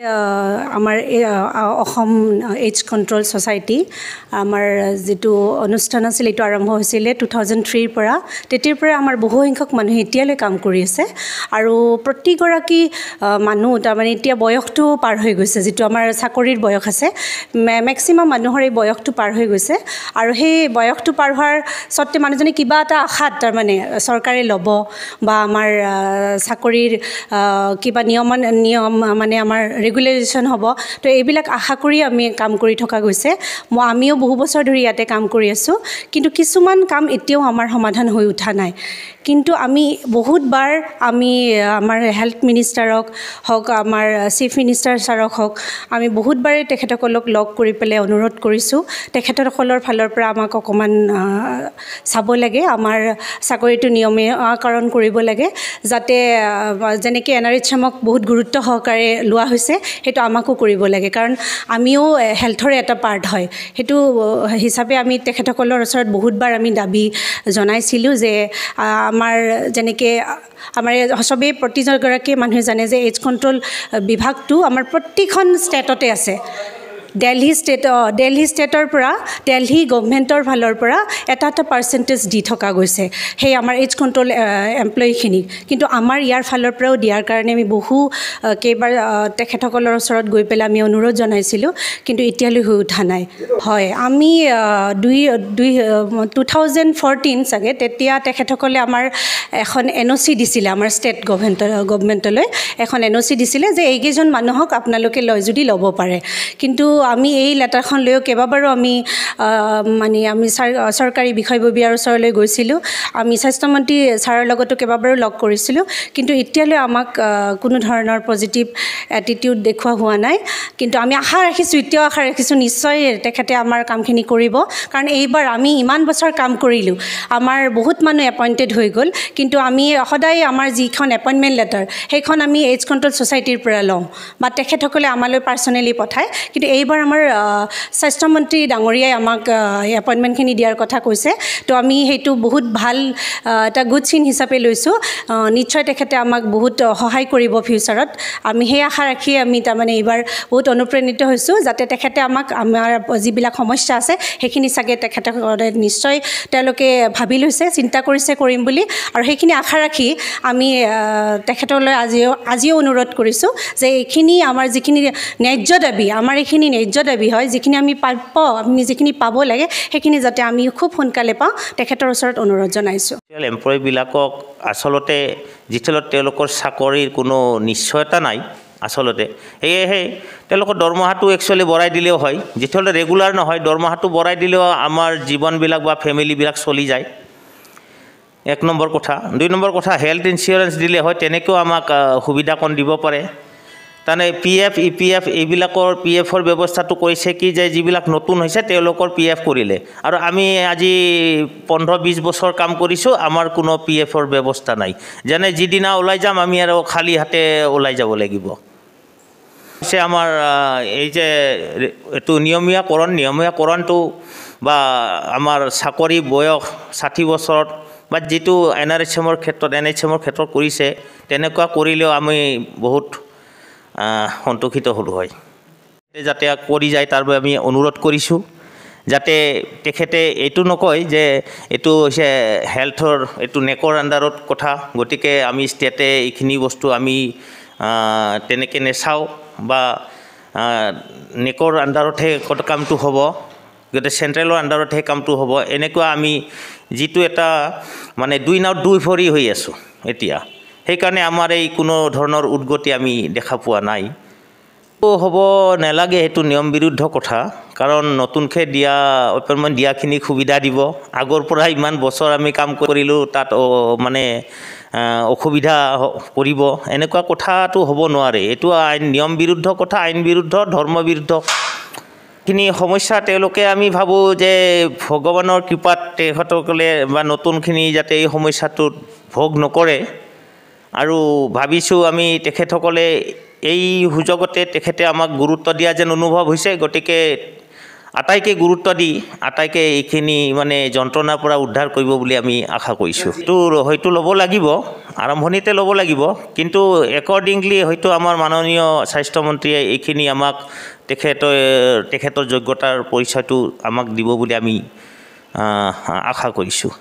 আমাৰ এই Assam AIDS control society আমাৰ যিটো অনুষ্ঠান আছিল এইটো আৰম্ভ হৈছিলে টু থাউজেণ্ড থ্ৰীৰ পৰা। তেতিয়াৰ পৰা আমাৰ বহুসংখ্যক মানুহে এতিয়ালৈ কাম কৰি আছে। আৰু প্ৰতিগৰাকী মানুহ তাৰমানে এতিয়া বয়সটো পাৰ হৈ গৈছে যিটো আমাৰ চাকৰিৰ বয়স আছে। মেক্সিমাম মানুহৰ এই বয়সটো পাৰ হৈ গৈছে। আৰু সেই বয়সটো পাৰ হোৱাৰ স্বত্তে মানুহজনে কিবা এটা আশাত তাৰমানে চৰকাৰে ল'ব বা আমাৰ চাকৰিৰ কিবা নিয়ম নিয়ম মানে আমাৰ ৰেগুলেশ্যন হ'ব। তো এইবিলাক আশা কৰি আমি কাম কৰি থকা গৈছে। মই আমিও বহু বছৰ ধৰি ইয়াতে কাম কৰি আছোঁ। কিন্তু কিছুমান কাম এতিয়াও আমাৰ সমাধান হৈ উঠা নাই। কিন্তু আমি বহুতবাৰ আমি আমাৰ হেল্থ মিনিষ্টাৰক হওক আমাৰ চিফ মিনিষ্টাৰ ছাৰক হওক আমি বহুতবাৰেই তেখেতসকলক লগ কৰি পেলাই অনুৰোধ কৰিছোঁ। তেখেতসকলৰ ফালৰ পৰা আমাক অকণমান চাব লাগে। আমাৰ চাকৰিটো নিয়মীয়াকৰণ কৰিব লাগে। যাতে যেনেকৈ এন আৰ এইচ এমক বহুত গুৰুত্ব সহকাৰে লোৱা হৈছে সেইটো আমাকো কৰিব লাগে। কাৰণ আমিও হেল্থৰে এটা পাৰ্ট হয়। সেইটো হিচাপে আমি তেখেতসকলৰ ওচৰত বহুতবাৰ আমি দাবী জনাইছিলোঁ যে আমাৰ যেনেকৈ আমাৰ চবেই প্ৰতিজনগৰাকী মানুহে জানে যে এইডছ কণ্ট্ৰল বিভাগটো আমাৰ প্ৰতিখন ষ্টেটতে আছে। দেলহি ষ্টেট দেলহি ষ্টেটৰ পৰা দেলহি গভমেণ্টৰ ফালৰ পৰা এটা এটা পাৰ্চেণ্টেজ দি থকা গৈছে সেই আমাৰ এইডছ কণ্ট্ৰল এমপ্লয়ীখিনিক কিন্তু আমাৰ ইয়াৰ ফালৰ পৰাও দিয়াৰ কাৰণে আমি বহু কেইবাৰ তেখেতসকলৰ ওচৰত গৈ পেলাই আমি অনুৰোধ জনাইছিলোঁ কিন্তু এতিয়ালৈ হৈ উঠা নাই। হয় আমি দুই দুই টু থাউজেণ্ড ফৰ্টিন চাগে তেতিয়া তেখেতসকলে আমাৰ এখন এন অ' চি দিছিলে আমাৰ ষ্টেট গভমেণ্ট গভমেণ্টলৈ এখন এন অ' চি দিছিলে যে এইকেইজন মানুহক আপোনালোকে লয় যদি ল'ব পাৰে। কিন্তু আমি এই লেটাৰখন লৈও কেইবাবাৰো আমি মানে আমি চৰকাৰী বিষয়ববীয়াৰ ওচৰলৈ গৈছিলোঁ। আমি স্বাস্থ্যমন্ত্ৰী ছাৰৰ লগতো কেইবাবাৰো লগ কৰিছিলোঁ। কিন্তু এতিয়ালৈ আমাক কোনো ধৰণৰ পজিটিভ এটিটিউড দেখুওৱা হোৱা নাই। কিন্তু আমি আশা ৰাখিছোঁ এতিয়াও আশা ৰাখিছোঁ নিশ্চয় তেখেতে আমাৰ কামখিনি কৰিব। কাৰণ এইবাৰ আমি ইমান বছৰ কাম কৰিলোঁ। আমাৰ বহুত মানুহ এপইণ্টেড হৈ গ'ল। কিন্তু আমি সদায় আমাৰ যিখন এপইণ্টমেণ্ট লেটাৰ সেইখন আমি এইডছ কণ্ট্ৰল ছ'চাইটিৰ পৰা লওঁ। বা তেখেতসকলে আমালৈ পাৰ্চনেলি পঠায়। কিন্তু এইবাৰ আমাৰ স্বাস্থ্যমন্ত্ৰী ডাঙৰীয়াই আমাক এপইণ্টমেণ্টখিনি দিয়াৰ কথা কৈছে। তো আমি সেইটো বহুত ভাল এটা গুড চিন হিচাপে লৈছোঁ। নিশ্চয় তেখেতে আমাক বহুত সহায় কৰিব ফিউচাৰত আমি সেই আশা ৰাখিয়ে আমি তাৰমানে এইবাৰ বহুত অনুপ্ৰাণিত হৈছোঁ যাতে তেখেতে আমাক আমাৰ যিবিলাক সমস্যা আছে সেইখিনি চাগে তেখেতসকলে নিশ্চয় তেওঁলোকে ভাবি লৈছে চিন্তা কৰিছে কৰিম বুলি। আৰু সেইখিনি আশা ৰাখি আমি তেখেতলৈ আজিও আজিও অনুৰোধ কৰিছোঁ যে এইখিনি আমাৰ যিখিনি ন্যায্য দাবী আমাৰ এইখিনি ন্যায্য দাবী হয় যিখিনি আমি প্ৰাপ্য আমি যিখিনি পাব লাগে সেইখিনি যাতে আমি খুব সোনকালে পাওঁ তেখেতৰ ওচৰত অনুৰোধ জনাইছোঁ। এমপ্লয়ীবিলাকক আচলতে যিথলত তেওঁলোকৰ চাকৰিৰ কোনো নিশ্চয়তা নাই আচলতে সেয়েহে তেওঁলোকৰ দৰমহাটো একচুৱেলি বঢ়াই দিলেও হয় যিথলতে ৰেগুলাৰ নহয় দৰমহাটো বঢ়াই দিলেও আমাৰ জীৱনবিলাক বা ফেমিলিবিলাক চলি যায়। এক নম্বৰ কথা। দুই নম্বৰ কথা হেল্থ ইঞ্চুৰেঞ্চ দিলে হয় তেনেকৈও আমাক সুবিধাকণ দিব পাৰে। তাৰমানে P F E P F এইবিলাকৰ পি এফৰ ব্যৱস্থাটো কৰিছে কি যে যিবিলাক নতুন হৈছে তেওঁলোকৰ পি এফ কৰিলে। আৰু আমি আজি পোন্ধৰ বিছ বছৰ কাম কৰিছোঁ আমাৰ কোনো পি এফৰ ব্যৱস্থা নাই। যেনে যিদিনা ওলাই যাম আমি আৰু খালী হাতে ওলাই যাব লাগিব। হৈছে আমাৰ এই যে এইটো নিয়মীয়াকৰণ নিয়মীয়াকৰণটো বা আমাৰ চাকৰি বয়স ষাঠি বছৰত বা যিটো এন আৰ এইচ এমৰ ক্ষেত্ৰত এন এইচ এমৰ ক্ষেত্ৰত কৰিছে তেনেকুৱা কৰিলেও আমি বহুত সন্তোষিত হ'লোঁ হয়। যাতে কৰি যায় তাৰ বাবে আমি অনুৰোধ কৰিছোঁ। যাতে তেখেতে এইটো নকয় যে এইটো হৈছে হেল্থৰ এইটো নেকৰ আণ্ডাৰত কথা। গতিকে আমি ষ্টেটে এইখিনি বস্তু আমি তেনেকৈ নেচাওঁ বা নেকৰ আণ্ডাৰতহে কামটো হ'ব গতিকে চেণ্ট্ৰেলৰ আণ্ডাৰতহে কামটো হ'ব। এনেকুৱা আমি যিটো এটা মানে দুই নাও দুই ভৰি হৈ আছোঁ এতিয়া। সেইকাৰণে আমাৰ এই কোনো ধৰণৰ উদগতি আমি দেখা পোৱা নাই। হ'ব নালাগে সেইটো নিয়ম বিৰুদ্ধ কথা কাৰণ নতুনকৈ দিয়া এপইণ্টমেণ্ট দিয়াখিনি সুবিধা দিব। আগৰ পৰা ইমান বছৰ আমি কাম কৰিলোঁ তাত মানে অসুবিধা কৰিব এনেকুৱা কথাটো হ'ব নোৱাৰে। এইটো আইন নিয়ম বিৰুদ্ধ কথা আইন বিৰুদ্ধ ধৰ্ম বিৰুদ্ধ। খিনি সমস্যা তেওঁলোকে আমি ভাবোঁ যে ভগৱানৰ কৃপাত তেখেতসকলে বা নতুনখিনি যাতে এই সমস্যাটোত ভোগ নকৰে। আৰু ভাবিছোঁ আমি তেখেতসকলে এই সুযোগতে তেখেতে আমাক গুৰুত্ব দিয়া যেন অনুভৱ হৈছে গতিকে আটাইকে গুৰুত্ব দি আটাইকে এইখিনি মানে যন্ত্ৰণাৰ পৰা উদ্ধাৰ কৰিব বুলি আমি আশা কৰিছোঁ। এইটো হয়তো ল'ব লাগিব আৰম্ভণিতে ল'ব লাগিব কিন্তু একৰ্ডিংলি হয়তো আমাৰ মাননীয় স্বাস্থ্যমন্ত্ৰীয়ে এইখিনি আমাক তেখেতে তেখেতৰ যোগ্যতাৰ পৰিচয়টো আমাক দিব বুলি আমি আশা কৰিছোঁ।